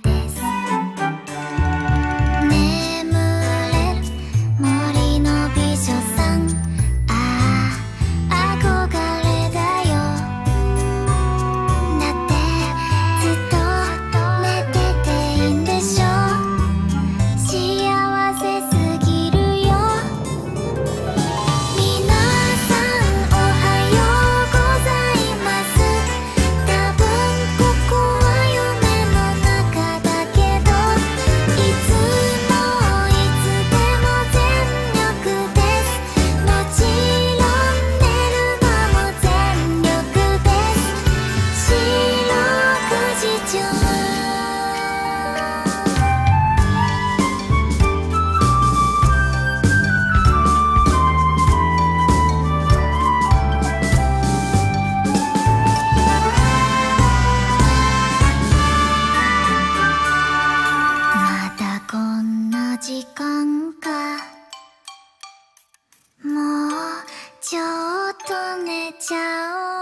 です。時間か。もうちょっと寝ちゃおう。